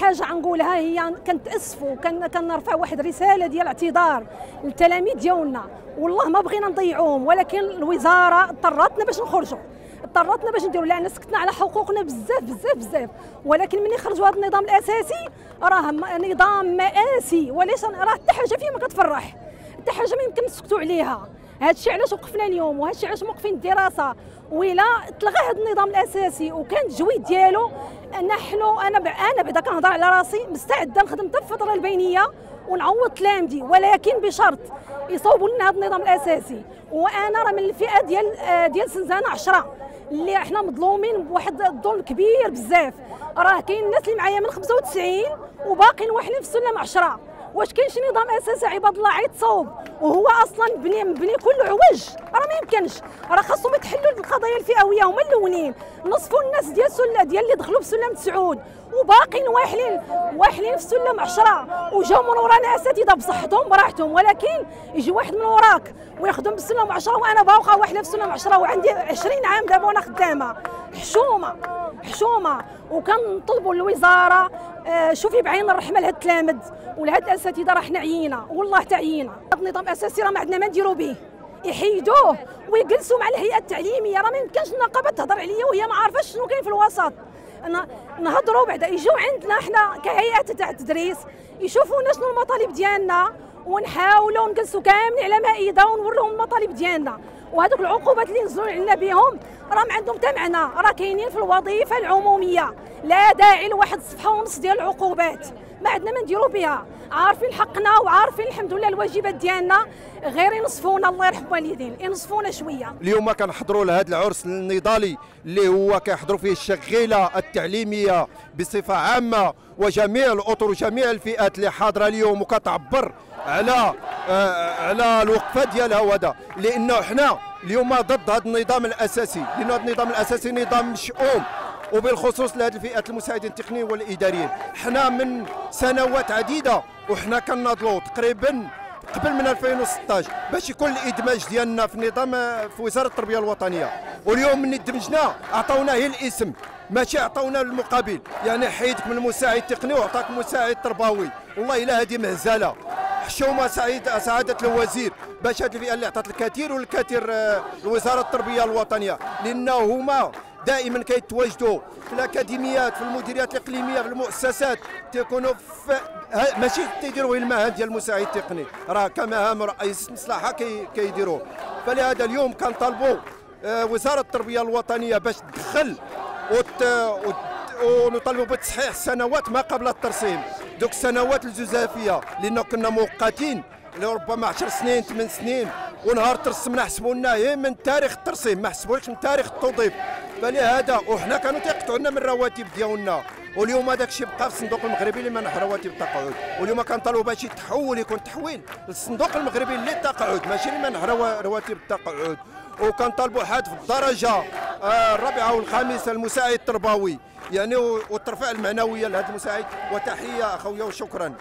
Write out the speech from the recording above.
كنقولها هي كنتأسفوا كن كنرفع واحد رسالة ديال اعتذار للتلاميذ ديالنا. والله ما بغينا نضيعوهم ولكن الوزارة اضطرتنا باش نخرجوا. اضطرتنا باش نديروا لأن سكتنا على حقوقنا بزاف بزاف بزاف. ولكن ملي خرجوا هذا النظام الأساسي راه نظام مآسي. وليس راه حتى حاجة فيه ما كتفرح. حتى حاجة ما يمكن نسكتوا عليها. هذا الشيء علاش وقفنا اليوم وهذا الشيء علاش موقفين الدراسة وإلا تلغى هذا النظام الأساسي وكان التجويد ديالو نحن أنا أنا بعدا كنهضر على راسي مستعدة نخدم حتى الفترة البينية ونعوض تلامذي ولكن بشرط يصوبوا لنا هذا النظام الأساسي. وأنا راه من الفئة ديال آه، ديال سنزانة 10 اللي إحنا مظلومين بواحد الظلم كبير بزاف. راه كاين الناس اللي معايا من 95 وباقيين واحدين في السلم 10 واش كاين شي نظام أساسي عباد الله عيتصوب وهو أصلا مبني مبني كله عوج. راه ما يمكنش. راه خاصهم يتحلوا القضايا الفئوية هما الأولين. نصفوا الناس ديال سله ديال اللي دخلوا في سلم تسعود وباقيين واحلين واحلين في سلم عشرة وجاو من ورانا اساتذه بصحتهم براحتهم. ولكن يجي واحد من وراك وياخذهم بالسلم عشرة وأنا باوقة واحدة في سلم عشرة وعندي 20 عام دابا وأنا خدامة. حشومة. حشومة. وكنطلبوا الوزارة شوفي بعين الرحمه لهاد التلامذ ولهاد الأساتذة راه حنا عيينا والله تعيينا هذا النظام الأساسي راه ما عندنا ما نديروا به. يحيدوه ويجلسوا مع الهيئة التعليمية. راه ما يمكنش النقابة تهضر عليا وهي ما عارفاش شنو كاين في الوسط. نهضروا بعدا يجوا عندنا حنا كهيئة تاع التدريس يشوفونا شنو المطالب ديالنا ونحاولوا نجلسوا كاملين على مائدة ونوريهم المطالب ديالنا. وهذوك العقوبات اللي نزلوا علينا بهم راه ما عندهم حتى معنى. راه كاينين في الوظيفة العمومية. لا داعي لواحد صفحه ونص ديال العقوبات. ما عندنا ما نديروا بها. عارفين حقنا وعارفين الحمد لله الواجبات ديالنا. غير ينصفونا الله يرحم والدين ينصفونا شوية. اليوم كنحضروا لهذا العرس النضالي اللي هو كيحضروا فيه الشغيلة التعليمية بصفة عامة وجميع الأطر وجميع الفئات اللي حاضرة اليوم وكتعبر على آه على الوقفة ديالها وهذا. لأنه حنا اليوم ضد هذا النظام الأساسي. لأن هذا النظام الأساسي نظام مشؤوم. وبالخصوص لهذه الفئات المساعدين التقنيين والإداريين. حنا من سنوات عديدة وحنا كناضلوا تقريبا قبل من 2016 باش يكون الإدماج ديالنا في النظام في وزارة التربية الوطنية. واليوم من دمجنا عطاونا هي الاسم ماشي عطاونا المقابل. يعني حيدك من المساعد التقني وعطاك مساعد تربوي. والله إلا هذه مهزله حشومه سعيد سعادة الوزير باش هذه الفئة اللي عطات الكثير والكثير آه، لوزارة التربية الوطنية. لأنه هما دائما كيتواجدوا في الأكاديميات في المديريات الإقليمية في المؤسسات. تيكونوا ماشي تيديروا المهام ديال المساعد التقني. راه كمهام رئيس مصلحة كي كيديروه فلهذا اليوم كنطالبوا آه، وزارة التربية الوطنية باش تدخل وت... وت... ونطالبوا بتصحيح سنوات ما قبل الترسيم. دوك السنوات الجزافية لأنه كنا مؤقتين ربما 10 سنين 8 سنين ونهار ترسمنا حسبوا لنا من تاريخ الترسيم ما حسبولكش من تاريخ التوظيف. فلهذا وحنا كانوا تيقطعوا لنا من الرواتب ديالنا. واليوم هذاك الشيء بقى في الصندوق المغربي اللي منح رواتب التقاعد واليوم كنطالبوا باش يتحول يكون تحويل للصندوق المغربي للتقاعد ماشي اللي منح رواتب التقاعد وكنطالبوا حذف الدرجة آه، الرابعة والخامسة المساعد التربوي. يعني والترفيع المعنوية لهذا المساعد. وتحية أخويا وشكرا.